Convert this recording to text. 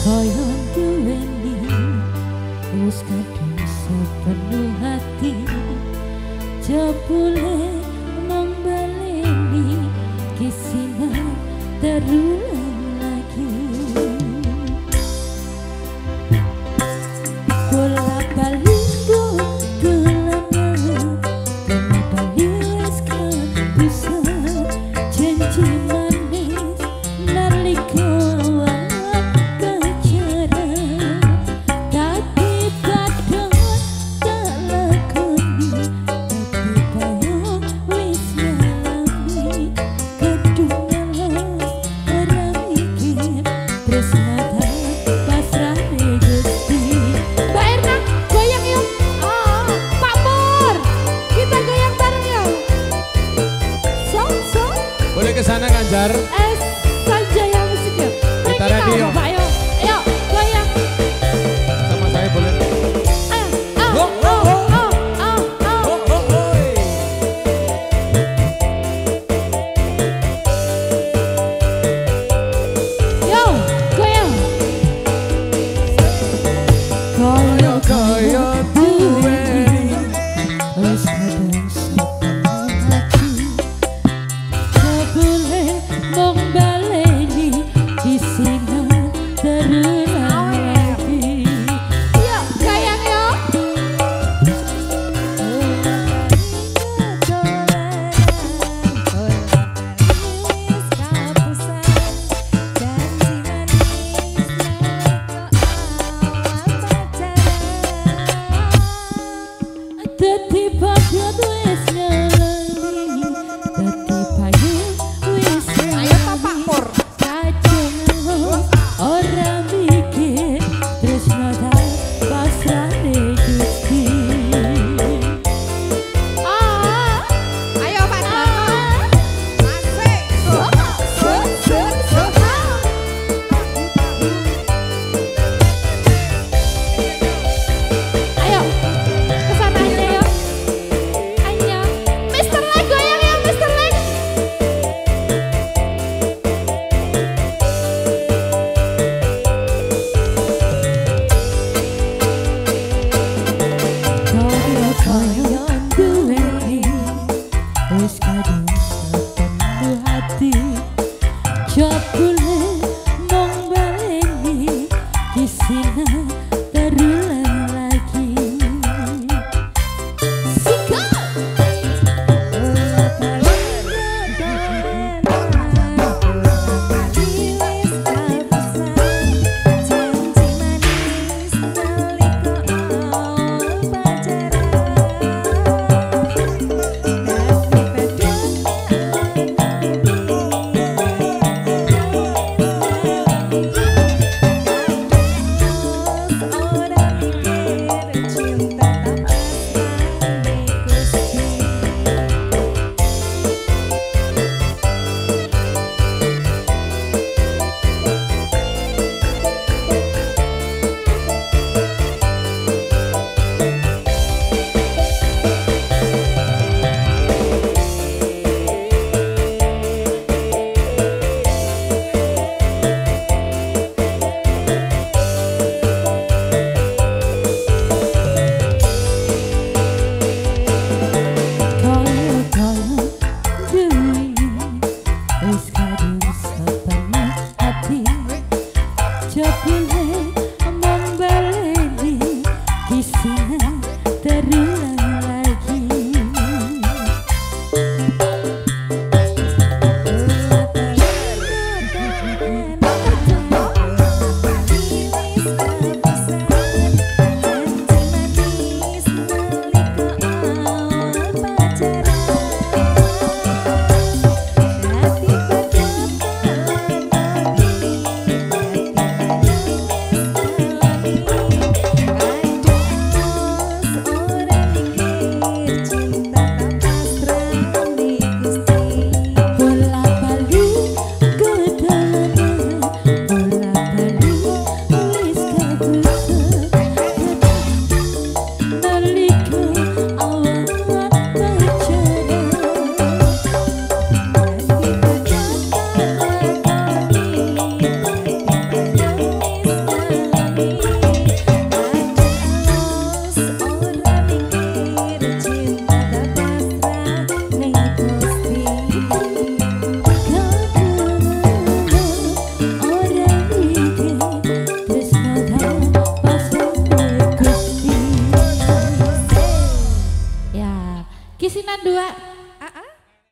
Koyo duweni Wus kadung sepenuh hati. Jepule Membeleni Kisina terus. köpülhe bisa terus Kisinan dua